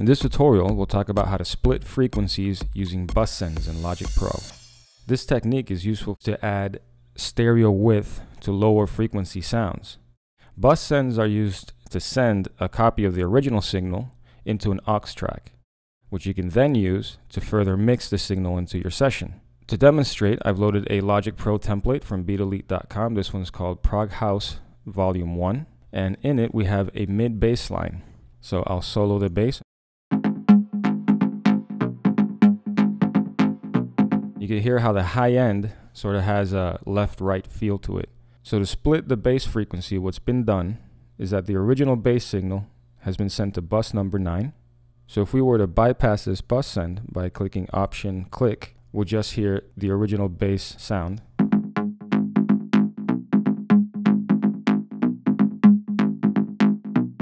In this tutorial, we'll talk about how to split frequencies using bus sends in Logic Pro. This technique is useful to add stereo width to lower frequency sounds. Bus sends are used to send a copy of the original signal into an aux track, which you can then use to further mix the signal into your session. To demonstrate, I've loaded a Logic Pro template from beatelite.com. This one's called Prog House Volume 1, and in it we have a mid bass line. So I'll solo the bass. Can hear how the high end sort of has a left-right feel to it. So to split the bass frequency, what's been done is that the original bass signal has been sent to bus number 9. So if we were to bypass this bus send by clicking option click, we'll just hear the original bass sound.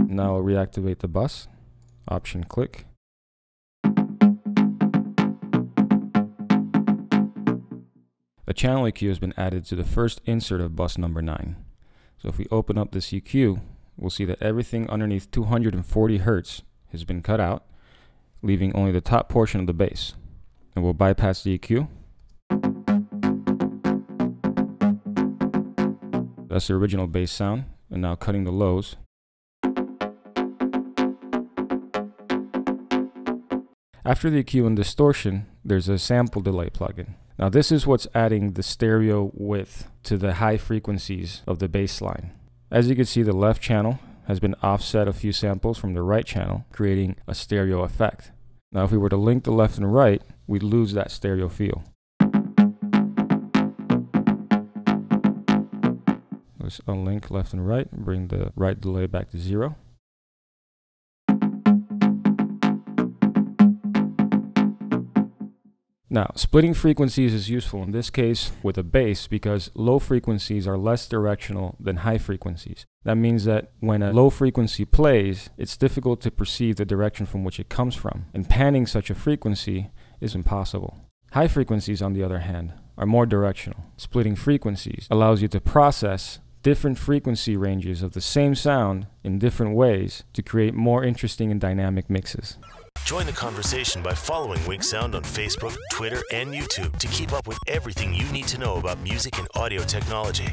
Now I'll reactivate the bus, option click. A channel EQ has been added to the first insert of bus number 9. So if we open up this EQ, we'll see that everything underneath 240 Hz has been cut out, leaving only the top portion of the bass. And we'll bypass the EQ. That's the original bass sound, and now cutting the lows. After the EQ and distortion, there's a sample delay plugin. Now this is what's adding the stereo width to the high frequencies of the bass line. As you can see, the left channel has been offset a few samples from the right channel, creating a stereo effect. Now if we were to link the left and right, we'd lose that stereo feel. Let's unlink left and right, bring the right delay back to zero. Now, splitting frequencies is useful in this case with a bass because low frequencies are less directional than high frequencies. That means that when a low frequency plays, it's difficult to perceive the direction from which it comes from, and panning such a frequency is impossible. High frequencies, on the other hand, are more directional. Splitting frequencies allows you to process different frequency ranges of the same sound in different ways to create more interesting and dynamic mixes. Join the conversation by following Wink Sound on Facebook, Twitter, and YouTube to keep up with everything you need to know about music and audio technology.